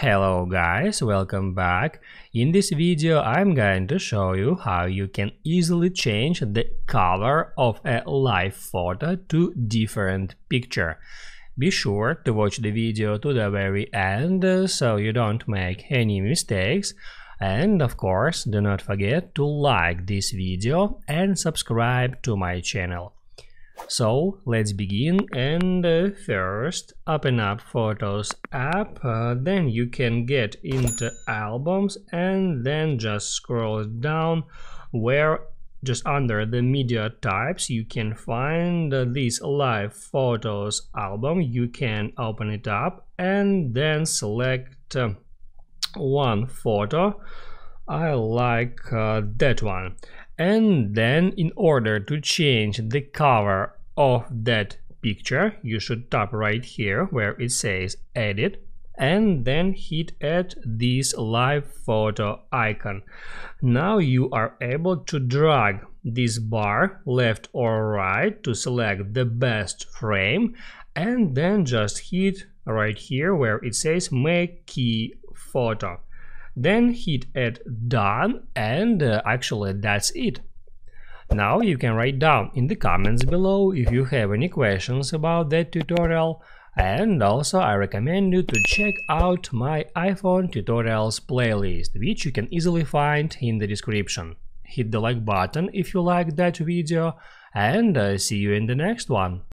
Hello guys, welcome back. In this video I'm going to show you how you can easily change the color of a live photo to different picture. Be sure to watch the video to the very end uh, so you don't make any mistakes. And of course, do not forget to like this video and subscribe to my channel. So let's begin. And uh, first open up Photos app, uh, then you can get into albums. And then just scroll down where just under the media types you can find uh, this live photos album. You can open it up and then select uh, one photo. I like uh, that one. And then in order to change the cover of that picture you should tap right here where it says edit and then hit at this live photo icon. Now you are able to drag this bar left or right to select the best frame and then just hit right here where it says make key photo. Then hit add done and uh, actually that's it now you can write down in the comments below if you have any questions about that tutorial and also I recommend you to check out my iPhone tutorials playlist which you can easily find in the description. Hit the like button if you like that video and uh, see you in the next one.